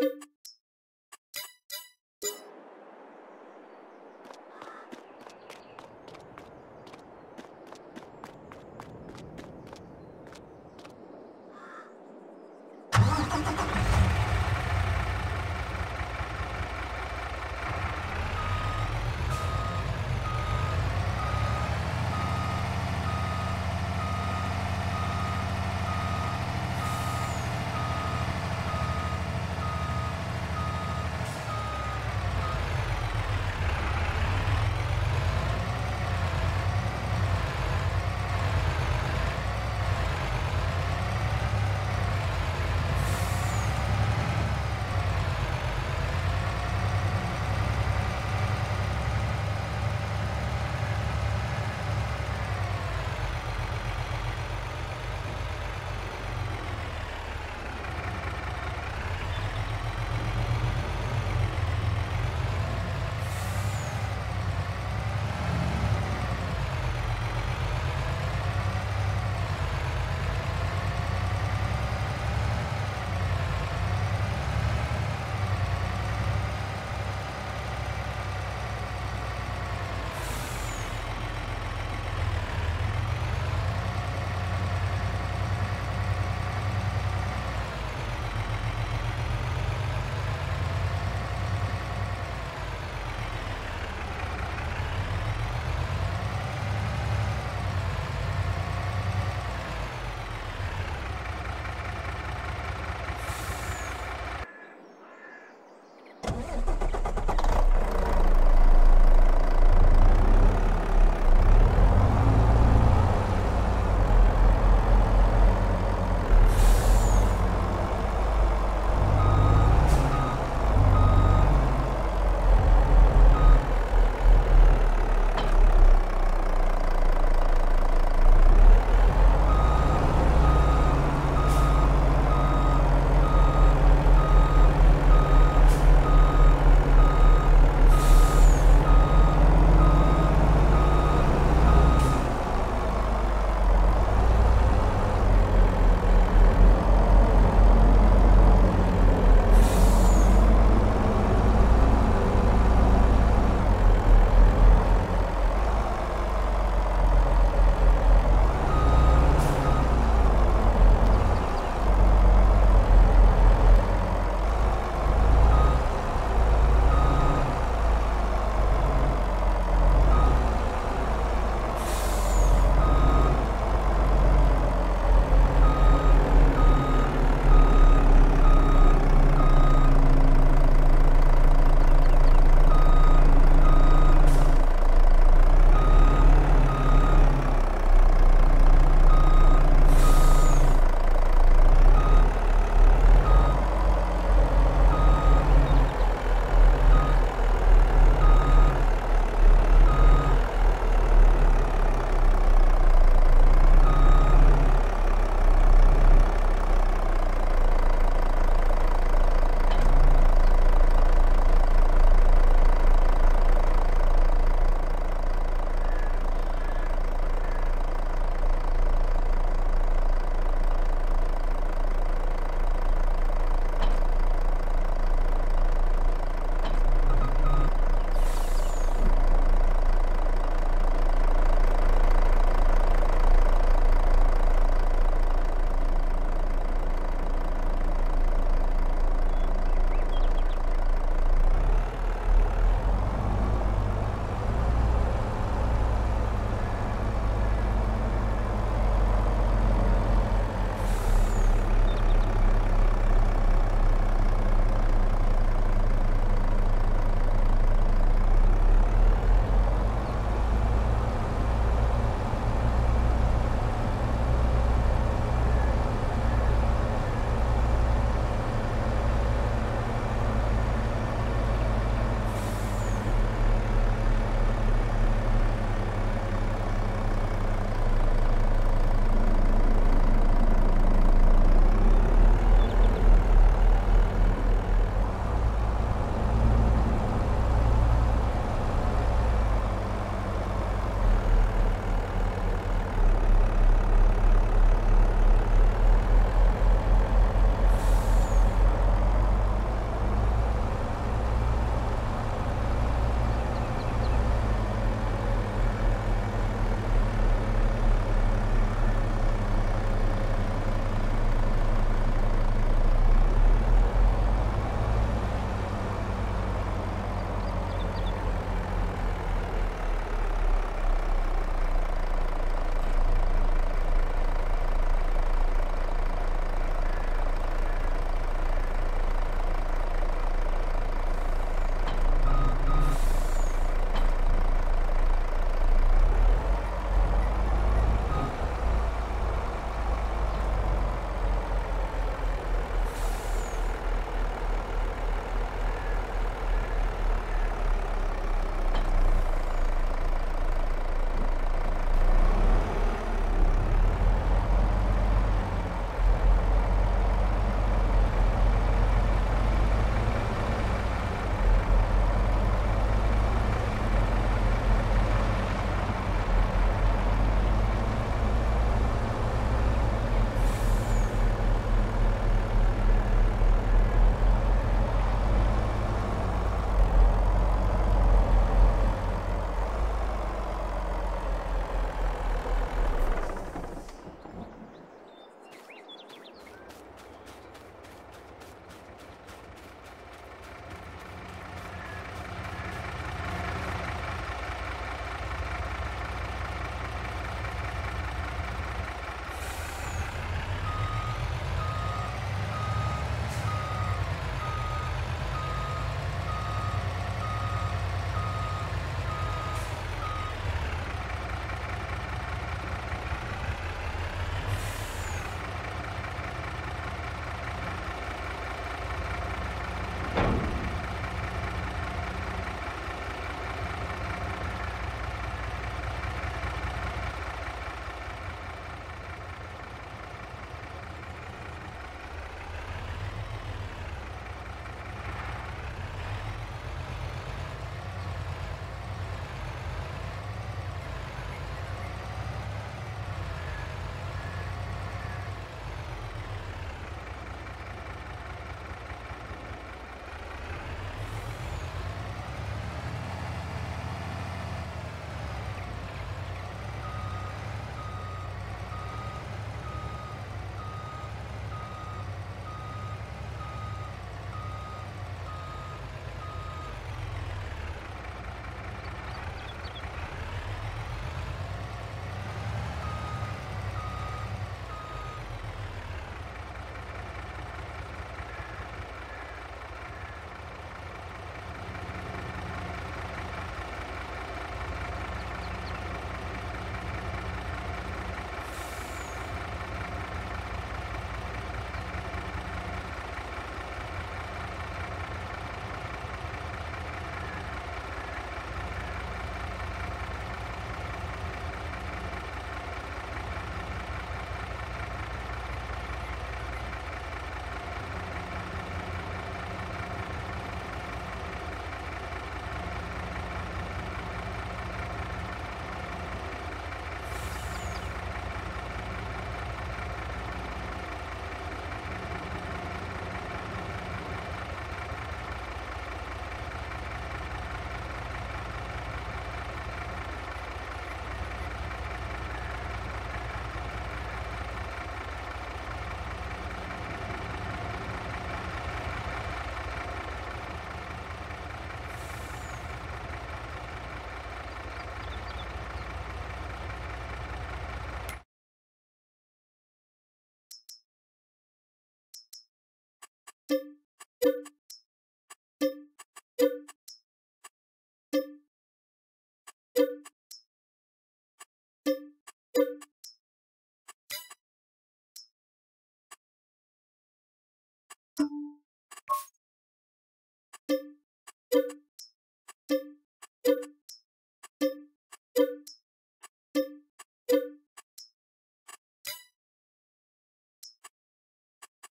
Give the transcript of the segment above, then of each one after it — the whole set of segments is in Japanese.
you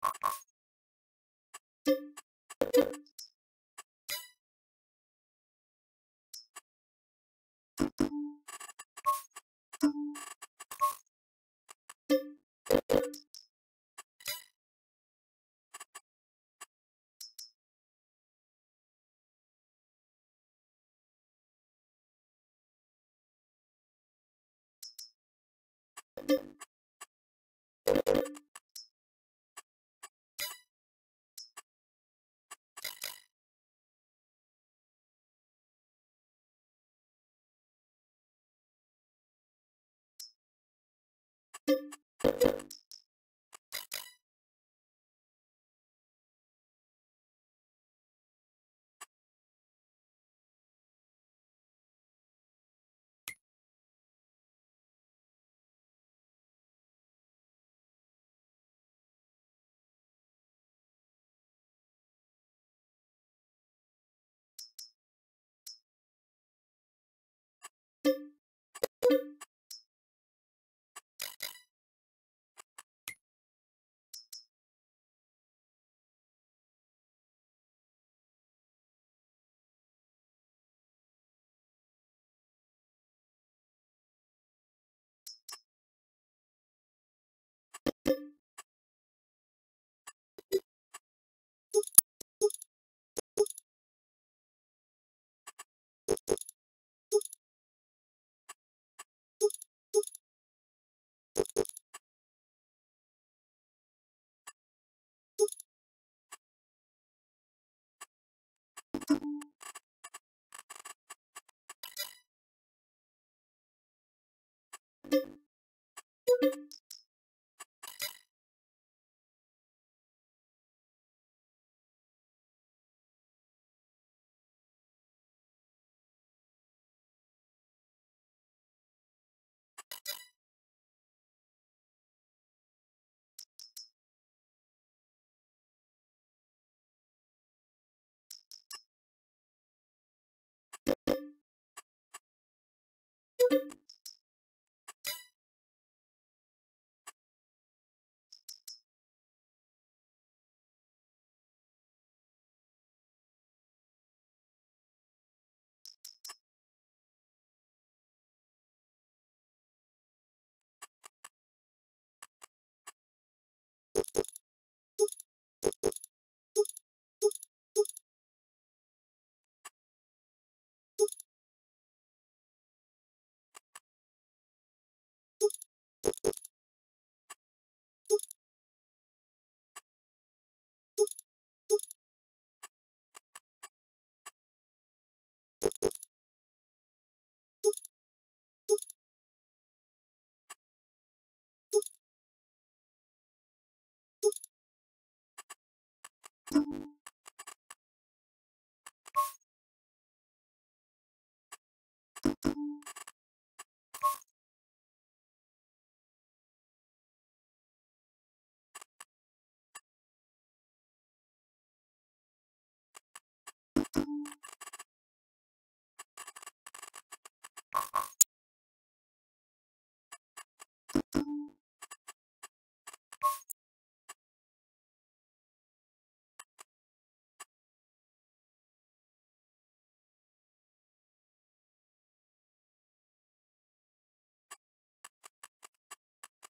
パパ。Thank you. you you you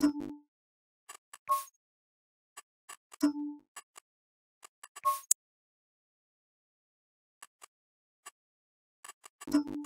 Thank you.